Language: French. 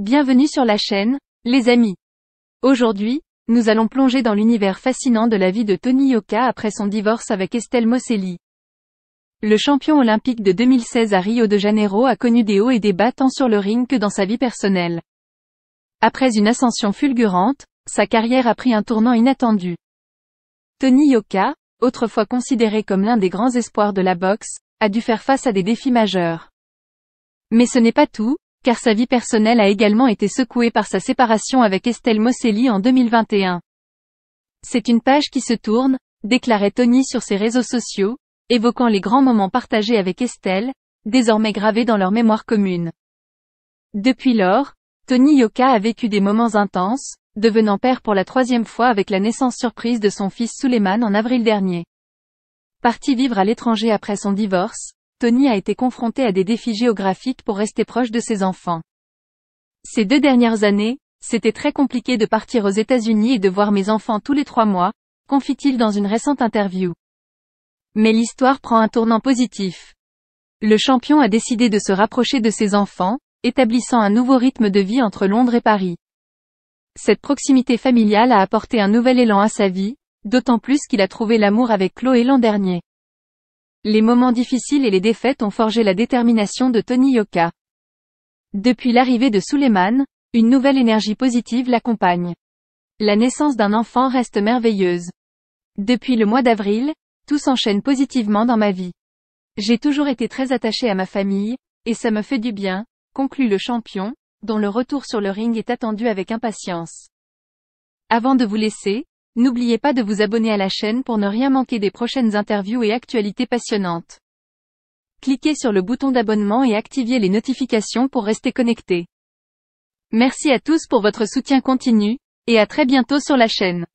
Bienvenue sur la chaîne, les amis. Aujourd'hui, nous allons plonger dans l'univers fascinant de la vie de Tony Yoka après son divorce avec Estelle Mosselli. Le champion olympique de 2016 à Rio de Janeiro a connu des hauts et des bas tant sur le ring que dans sa vie personnelle. Après une ascension fulgurante, sa carrière a pris un tournant inattendu. Tony Yoka, autrefois considéré comme l'un des grands espoirs de la boxe, a dû faire face à des défis majeurs. Mais ce n'est pas tout, car sa vie personnelle a également été secouée par sa séparation avec Estelle Mosselli en 2021. C'est une page qui se tourne, déclarait Tony sur ses réseaux sociaux, évoquant les grands moments partagés avec Estelle, désormais gravés dans leur mémoire commune. Depuis lors, Tony Yoka a vécu des moments intenses, devenant père pour la troisième fois avec la naissance surprise de son fils Suleiman en avril dernier. Parti vivre à l'étranger après son divorce, Tony a été confronté à des défis géographiques pour rester proche de ses enfants. Ces deux dernières années, c'était très compliqué de partir aux États-Unis et de voir mes enfants tous les trois mois, confie-t-il dans une récente interview. Mais l'histoire prend un tournant positif. Le champion a décidé de se rapprocher de ses enfants, établissant un nouveau rythme de vie entre Londres et Paris. Cette proximité familiale a apporté un nouvel élan à sa vie, d'autant plus qu'il a trouvé l'amour avec Chloé l'an dernier. Les moments difficiles et les défaites ont forgé la détermination de Tony Yoka. Depuis l'arrivée de Suleiman, une nouvelle énergie positive l'accompagne. La naissance d'un enfant reste merveilleuse. Depuis le mois d'avril, tout s'enchaîne positivement dans ma vie. J'ai toujours été très attaché à ma famille, et ça me fait du bien, conclut le champion, dont le retour sur le ring est attendu avec impatience. Avant de vous laisser, N'oubliez pas de vous abonner à la chaîne pour ne rien manquer des prochaines interviews et actualités passionnantes. Cliquez sur le bouton d'abonnement et activez les notifications pour rester connecté. Merci à tous pour votre soutien continu, et à très bientôt sur la chaîne.